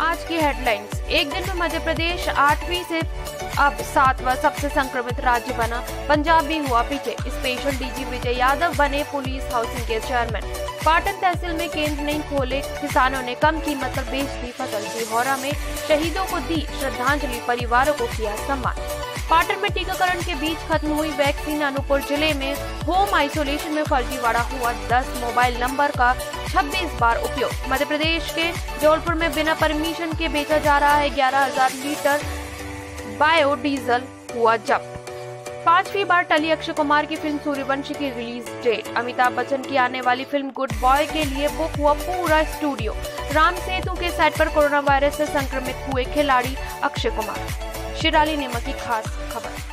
आज की हेडलाइंस एक दिन में मध्य प्रदेश आठवीं से अब सातवां सबसे संक्रमित राज्य बना। पंजाब भी हुआ पीछे। स्पेशल डीजी विजय यादव बने पुलिस हाउसिंग के चेयरमैन पाटन तहसील में केंद्र नहीं खोले, किसानों ने कम कीमत पर बेच दी फ़सल। सिहोरा में शहीदों को दी श्रद्धांजलि, परिवारों को किया सम्मान। पाटन में टीकाकरण के बीच खत्म हुई वैक्सीन अनूपपुर ज़िले में होम आइसोलेशन में फर्जीवाड़ा हुआ 10 मोबाइल नंबर का 26 बार उपयोग। मध्य प्रदेश के जौलपुर में बिना परमिशन के बेचा जा रहा है 11,000 लीटर बायोडीजल हुआ जब्त। पांचवी बार टली अक्षय कुमार की फ़िल्म सूर्यवंशी की रिलीज़ डेट। अमिताभ बच्चन की आने वाली फ़िल्म गुड बॉय के लिए बुक हुआ पूरा स्टूडियो। राम सेतु के सेट पर कोरोना वायरस से संक्रमित हुए खिलाड़ी अक्षय कुमार। शिराली नेमा की खास खबर।